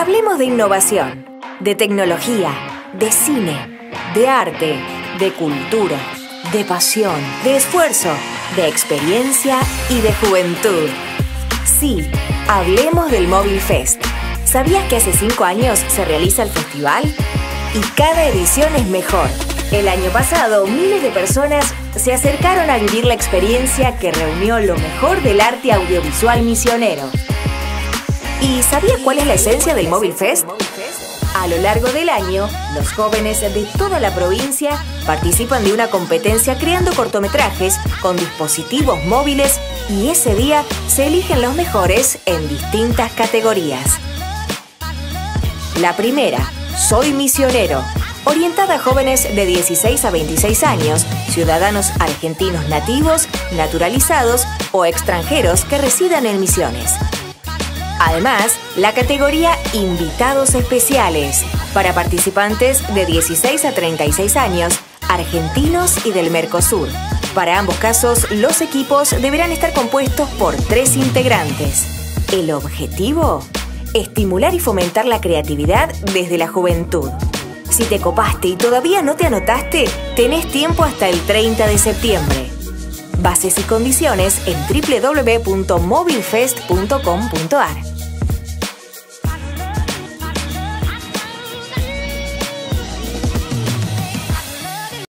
Hablemos de innovación, de tecnología, de cine, de arte, de cultura, de pasión, de esfuerzo, de experiencia y de juventud. Sí, hablemos del Móvil Fest. ¿Sabías que hace cinco años se realiza el festival? Y cada edición es mejor. El año pasado, miles de personas se acercaron a vivir la experiencia que reunió lo mejor del arte audiovisual misionero. ¿Y sabías cuál es la esencia del Móvil Fest? A lo largo del año, los jóvenes de toda la provincia participan de una competencia creando cortometrajes con dispositivos móviles y ese día se eligen los mejores en distintas categorías. La primera, Soy Misionero, orientada a jóvenes de 16 a 26 años, ciudadanos argentinos nativos, naturalizados o extranjeros que residan en misiones. Además, la categoría Invitados Especiales para participantes de 16 a 36 años, argentinos y del Mercosur. Para ambos casos, los equipos deberán estar compuestos por tres integrantes. El objetivo, estimular y fomentar la creatividad desde la juventud. Si te copaste y todavía no te anotaste, tenés tiempo hasta el 30 de septiembre. Bases y condiciones en www.mobilfest.com.ar.